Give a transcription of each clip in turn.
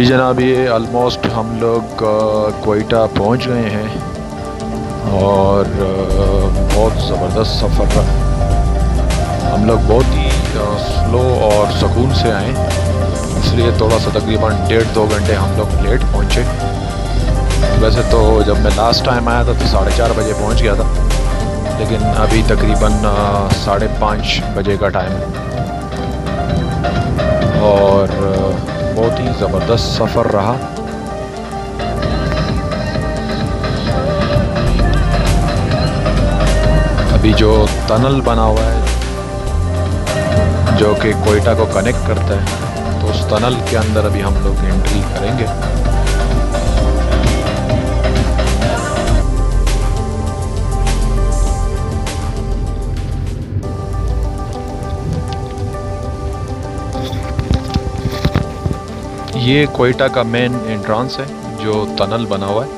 جی جناب، یہ آلموسٹ ہم لوگ کوئٹہ پہنچ گئے ہیں اور بہت زبردست سفر رہا ہم لوگ بہت ہی سلو اور سکون سے آئیں اس لیے تھوڑا سا تقریباً ڈیڑھ دو گھنٹے ہم لوگ لیٹ پہنچے۔ ویسے تو جب میں لاسٹ ٹائم آیا تھا تو ساڑھے چار بجے پہنچ گیا تھا، لیکن ابھی تقریباً ساڑھے پانچ بجے کا ٹائم ہے۔ اور بہت ہی زبردست سفر رہا۔ ابھی جو تنل بنا ہوا ہے، جو کہ کوئٹہ کو کنیکٹ کرتا ہے، تو اس تنل کے اندر ابھی ہم لوگ انٹری کریں گے۔ یہ کوئٹہ کا مین انٹرانس ہے جو تنل بنا ہوا ہے۔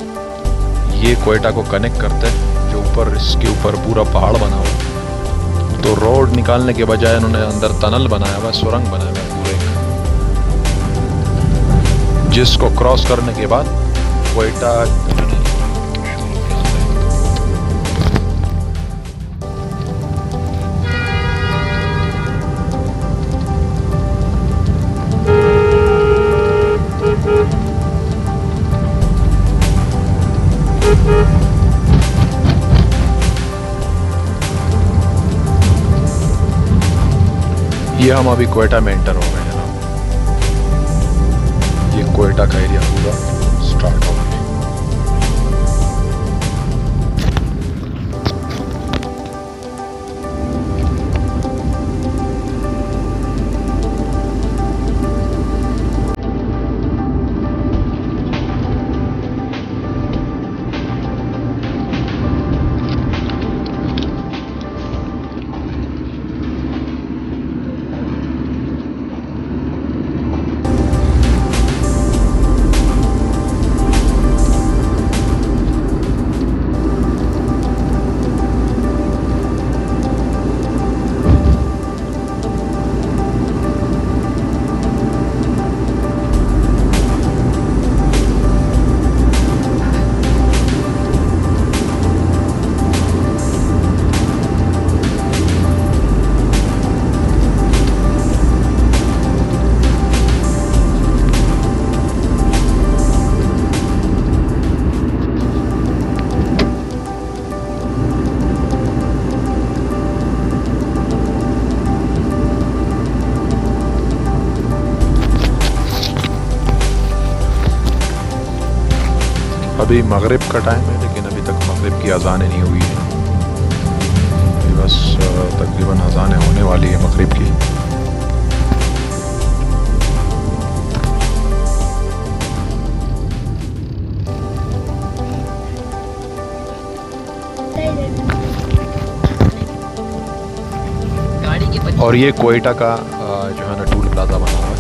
یہ کوئٹہ کو کنیکٹ کرتا ہے جو اوپر اس کے اوپر پورا پہاڑ بنا ہوا ہے۔ تو روڈ نکالنے کے بجائے انہوں نے اندر تنل بنایا ہوا ہے، سرنگ بنایا ہوا ہے پورے۔ جس کو کراس کرنے کے بعد کوئٹہ یہ ہم ابھی کوئٹہ میں انٹر ہو گئے ہیں یہ کوئٹہ کا ایریا پورا سٹارٹ ہو ابھی مغرب کا ٹائم ہے، لیکن ابھی تک مغرب کی اذانیں نہیں ہوئی ہیں۔ بس تقریباً اذانیں ہونے والی ہیں مغرب کی۔ اور یہ کوئٹہ کا جو ہے نا ٹول پلازا بنا ہوا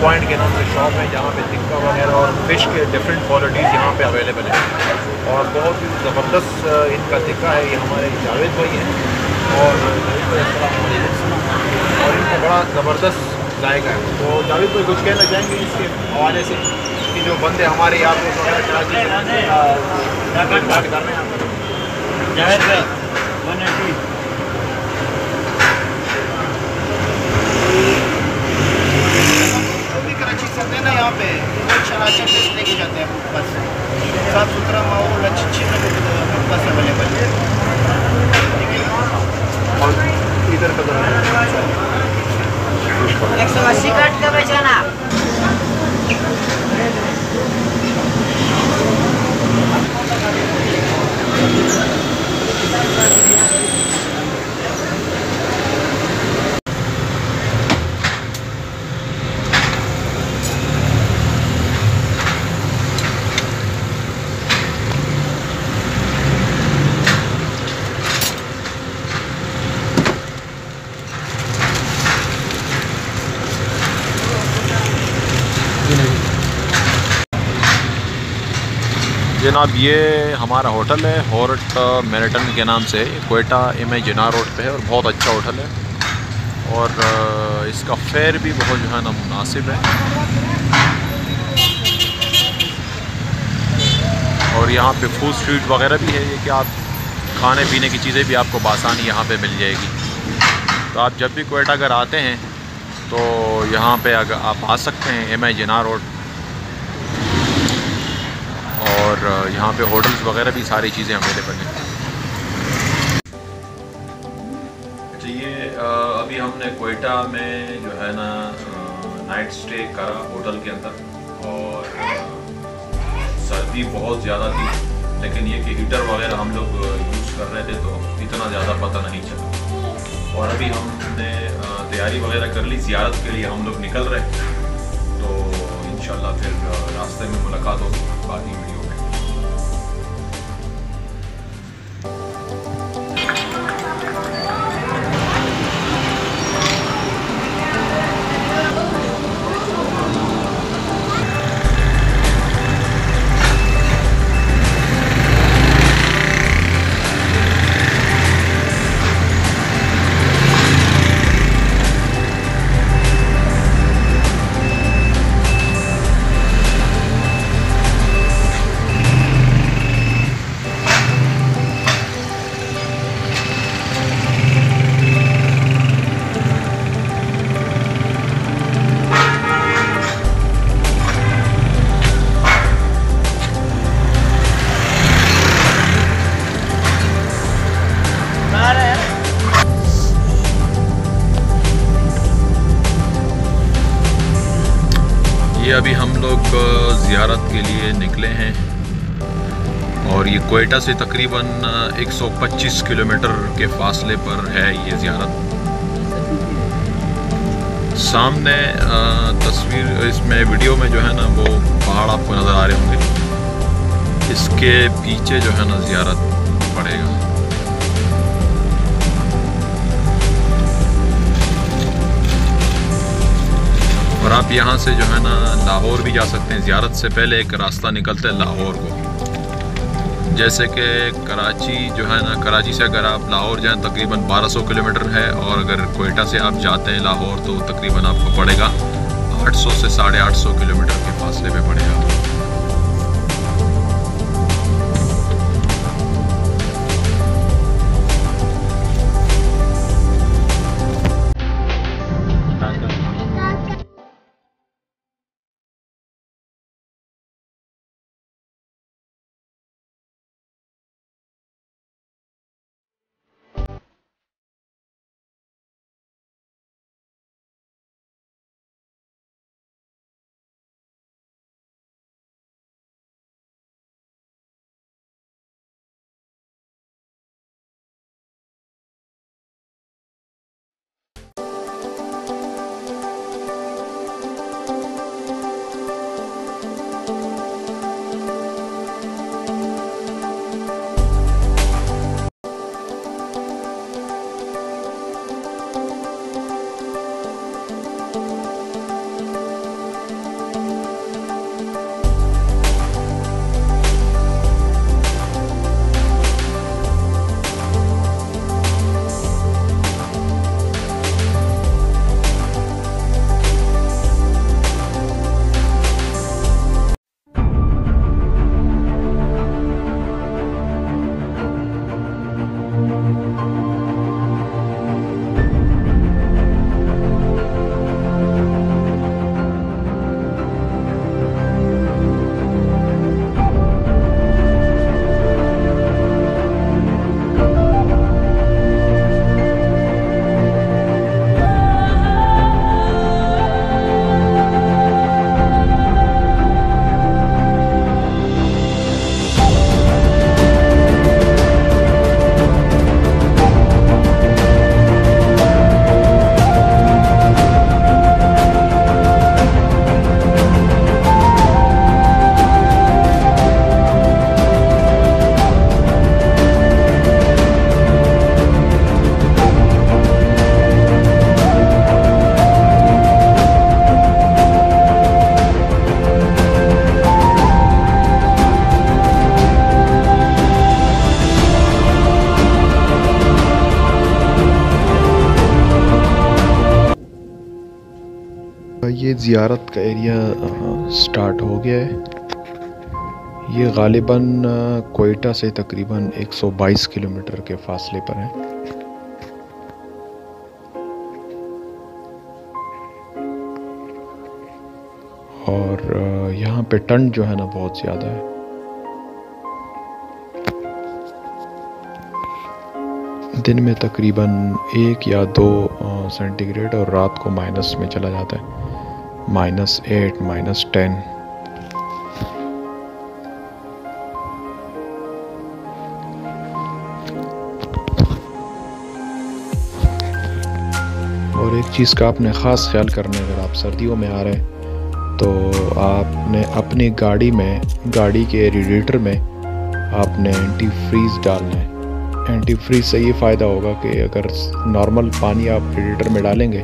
پوائنٹ کے نام سے شاپ ہے جہاں پہ تکہ وغیرہ اور فش کے ڈفرینٹ کوالٹیز یہاں پہ اویلیبل ہیں اور بہت ہی زبردست ان کا تکہ ہے یہ ہمارے جاوید بھائی ہیں اور اور ان کا بڑا زبردست ذائقہ ہے تو جاوید بھائی کچھ کہنا چاہیں گے اس کے حوالے سے کہ جو بندے ہمارے یہاں پہ جاوید ون آتے ہیں نا یہاں پہ وہ چناچر سے لے کے جاتے ہیں بس صاف ستھرا ماحول اچھی اچھی بس اویلیبل ہے اور ادھر کا ایک سو اسی کٹ کا بیچانا جناب، یہ ہمارا ہوٹل ہے، ہورٹ میرٹن کے نام سے، کوئٹہ ایم اے جنا روڈ پہ ہے اور بہت اچھا ہوٹل ہے۔ اور اس کا فیئر بھی بہت جو ہے نا مناسب ہے۔ اور یہاں پہ فوڈ اسٹریٹ وغیرہ بھی ہے، یہ کہ آپ کھانے پینے کی چیزیں بھی آپ کو بآسانی یہاں پہ مل جائے گی۔ تو آپ جب بھی کوئٹہ اگر آتے ہیں، تو یہاں پہ اگر آپ آ سکتے ہیں ایم آئی جنا روڈ اور یہاں پہ ہوٹلس وغیرہ بھی ساری چیزیں اویلیبل ہیں۔ اچھا یہ ابھی ہم نے کوئٹہ میں جو ہے نا نائٹ سٹے کرا ہوٹل کے اندر اور سردی بہت زیادہ تھی، لیکن یہ کہ ہیٹر وغیرہ ہم لوگ یوز کر رہے تھے تو اتنا زیادہ پتہ نہیں چلا۔ اور ابھی ہم نے تیاری وغیرہ کر لی، زیارت کے لیے ہم لوگ نکل رہے تو انشاءاللہ پھر راستے میں ملاقات ہوگی باقی نکلے ہیں اور یہ کوئٹہ سے تقریباً ایک سو پچیس کلو میٹر کے فاصلے پر ہے یہ زیارت۔ سامنے تصویر، اس میں ویڈیو میں جو ہے نا، وہ پہاڑ آپ کو نظر آ رہے ہوں گے۔ اس کے پیچھے جو ہے نا، زیارت پڑے گا۔ اور آپ یہاں سے جو ہے نا لاہور بھی جا سکتے ہیں۔ زیارت سے پہلے ایک راستہ نکلتا ہے لاہور کو۔ جیسے کہ کراچی جو ہے نا، کراچی سے اگر آپ لاہور جائیں، تقریباً بارہ سو کلو میٹر ہے۔ اور اگر کوئٹہ سے آپ جاتے ہیں لاہور، تو تقریباً آپ کو پڑے گا آٹھ سو سے ساڑھے آٹھ سو کلو میٹر کے فاصلے پہ پڑے گا۔ یہ زیارت کا ایریا سٹارٹ ہو گیا ہے۔ یہ غالباً کوئٹہ سے تقریباً ایک سو بائیس کلومیٹر کے فاصلے پر ہے۔ اور یہاں پہ ٹنڈ جو ہے نا، بہت زیادہ ہے۔ دن میں تقریباً ایک یا دو سینٹی گریڈ اور رات کو مائنس میں چلا جاتا ہے۔ مائنس ایٹ مائنس ٹین اور ایک چیز کا آپ نے خاص خیال کرنا ہے، اگر آپ سردیوں میں آ رہے ہیں، تو آپ نے اپنی گاڑی میں، گاڑی کے ریڈیٹر میں آپ نے اینٹی فریز ڈالنا ہے۔ اینٹی فریز سے یہ فائدہ ہوگا کہ اگر نارمل پانی آپ ریڈیٹر میں ڈالیں گے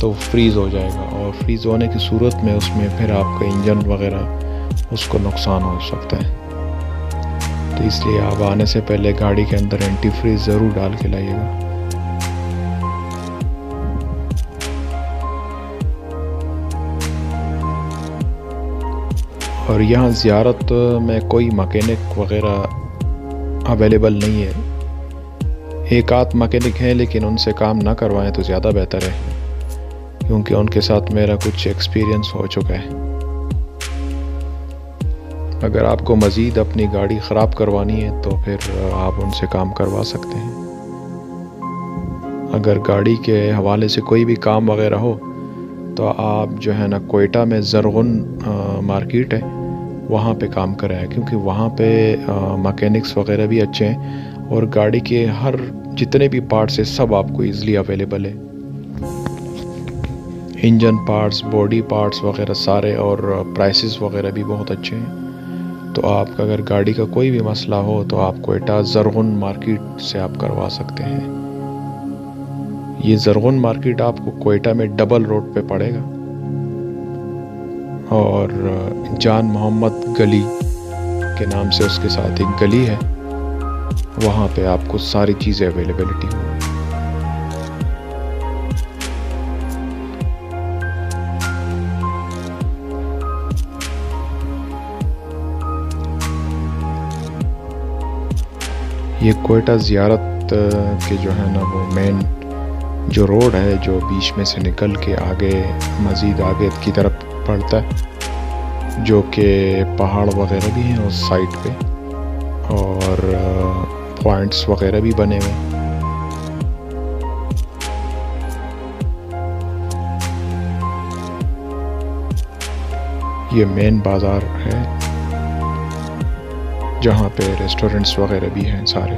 تو فریز ہو جائے گا اور فریز ہونے کی صورت میں اس میں پھر آپ کا انجن وغیرہ اس کو نقصان ہو سکتا ہے۔ تو اس لیے آپ آنے سے پہلے گاڑی کے اندر اینٹی فریز ضرور ڈال کے لائیے گا۔ اور یہاں زیارت میں کوئی مکینک وغیرہ اویلیبل نہیں ہے۔ ایک آدھ مکینک ہیں لیکن ان سے کام نہ کروائیں تو زیادہ بہتر ہے۔ کیونکہ ان کے ساتھ میرا کچھ ایکسپیرینس ہو چکا ہے۔ اگر آپ کو مزید اپنی گاڑی خراب کروانی ہے تو پھر آپ ان سے کام کروا سکتے ہیں۔ اگر گاڑی کے حوالے سے کوئی بھی کام وغیرہ ہو تو آپ جو ہے نا کوئٹہ میں زرغن مارکیٹ ہے، وہاں پہ کام کریں۔ کیونکہ وہاں پہ مکینکس وغیرہ بھی اچھے ہیں اور گاڑی کے ہر جتنے بھی پارٹس ہیں، سب آپ کو ایزلی اویلیبل ہے انجن پارٹس باڈی پارٹس وغیرہ سارے اور پرائسز وغیرہ بھی بہت اچھے ہیں۔ تو آپ کا اگر گاڑی کا کوئی بھی مسئلہ ہو تو آپ کوئٹہ زرغن مارکیٹ سے آپ کروا سکتے ہیں۔ یہ زرغن مارکیٹ آپ کو کوئٹہ میں ڈبل روڈ پہ پڑے گا۔ اور جان محمد گلی کے نام سے اس کے ساتھ ایک گلی ہے۔ وہاں پہ آپ کو ساری چیزیں اویلیبلٹی ہوں۔ یہ کوئٹہ زیارت کے جو ہے نا وہ مین جو روڈ ہے، جو بیچ میں سے نکل کے آگے، مزید آگے کی طرف پڑتا ہے، جو کہ پہاڑ وغیرہ بھی ہیں اس سائٹ پہ، اور پوائنٹس وغیرہ بھی بنے ہوئے یہ مین بازار ہے۔ جہاں پہ ریسٹورنٹس وغیرہ بھی ہیں سارے۔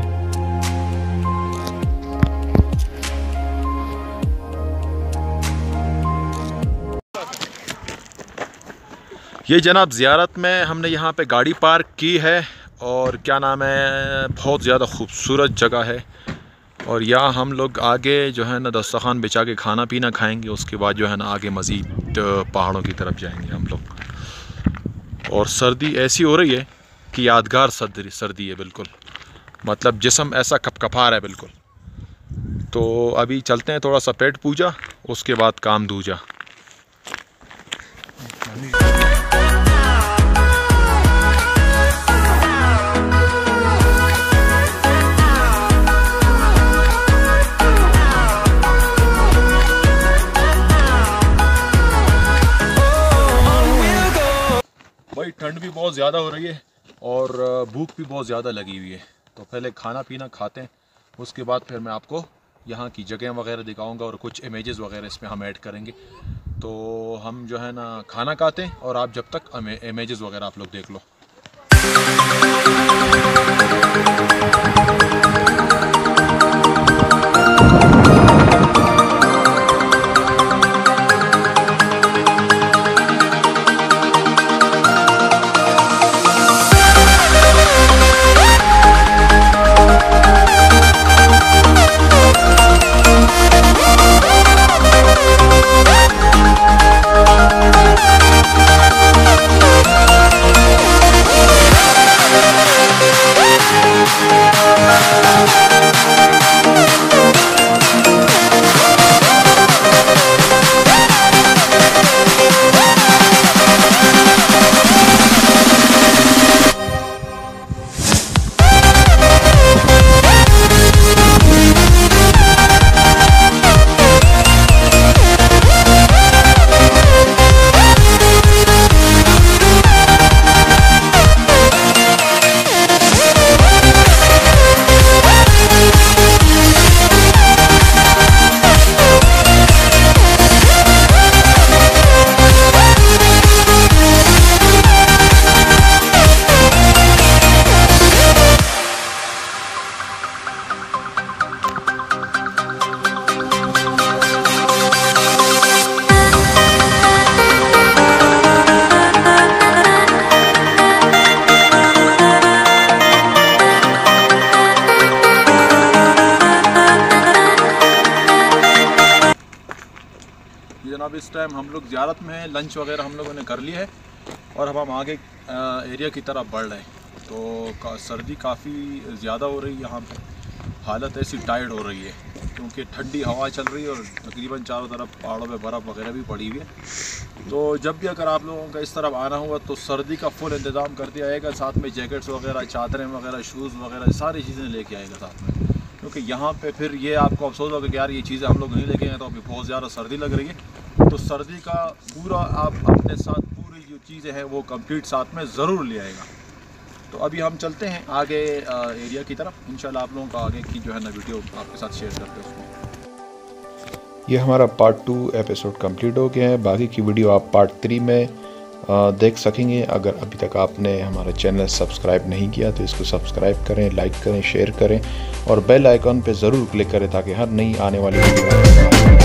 یہ جناب زیارت میں ہم نے یہاں پہ گاڑی پارک کی ہے اور کیا نام ہے، بہت زیادہ خوبصورت جگہ ہے۔ اور یہاں ہم لوگ آگے جو ہے نا دستخوان بچا کے کھانا پینا کھائیں گے، اس کے بعد جو ہے نا آگے مزید پہاڑوں کی طرف جائیں گے ہم لوگ۔ اور سردی ایسی ہو رہی ہے کہ یادگار سردی سردی ہے، بالکل۔ مطلب جسم ایسا کپ کپا رہا ہے، بالکل۔ تو ابھی چلتے ہیں تھوڑا سا پیٹ پوجا، اس کے بعد کام دوجا بھائی، ٹھنڈ بھی بہت زیادہ ہو رہی ہے۔ اور بھوک بھی بہت زیادہ لگی ہوئی ہے۔ تو پہلے کھانا پینا کھاتے ہیں، اس کے بعد پھر میں آپ کو یہاں کی جگہیں وغیرہ دکھاؤں گا اور کچھ امیجز وغیرہ اس میں ہم ایڈ کریں گے۔ تو ہم جو ہے نا، کھانا کھاتے ہیں اور آپ جب تک امیجز وغیرہ آپ لوگ دیکھ لو۔ اب اس ٹائم ہم لوگ زیارت میں ہیں، لنچ وغیرہ ہم لوگوں نے کر لی ہے اور اب ہم آگے ایریا کی طرف بڑھ رہے ہیں۔ تو سردی کافی زیادہ ہو رہی ہے یہاں پہ۔ حالت ایسی ٹائٹ ہو رہی ہے، کیونکہ ٹھنڈی ہوا چل رہی ہے اور تقریباً چاروں طرف پہاڑوں پہ برف وغیرہ بھی پڑی ہوئی ہے۔ تو جب بھی اگر آپ لوگوں کا اس طرف آنا ہوا تو سردی کا فل انتظام کر دیا جائے گا۔ ساتھ میں جیکٹس وغیرہ، چادریں وغیرہ شوز وغیرہ، ساری چیزیں لے کے آئے گا ساتھ میں۔ کیونکہ یہاں پہ پھر یہ آپ کو افسوس ہوگا کہ یار یہ چیزیں ہم لوگ نہیں لے کے آئے تو ابھی بہت زیادہ سردی لگ رہی ہے۔ تو سردی کا پورا آپ اپنے ساتھ پوری جو چیزیں ہیں وہ کمپلیٹ ساتھ میں ضرور لے آئے گا۔ تو ابھی ہم چلتے ہیں آگے ایریا کی طرف۔ انشاءاللہ آپ لوگوں کا آگے کی جو ہے نا ویڈیو آپ کے ساتھ شیئر کرتے ہیں یہ ہمارا پارٹ ٹو ایپیسوڈ کمپلیٹ ہو گیا ہے۔ باقی کی ویڈیو آپ پارٹ تھری میں دیکھ سکیں گے۔ اگر ابھی تک آپ نے ہمارا چینل سبسکرائب نہیں کیا تو اس کو سبسکرائب کریں، لائک کریں، شیئر کریں اور بیل آئیکن پہ ضرور کلک کریں تاکہ ہر نئی آنے والی ویڈیو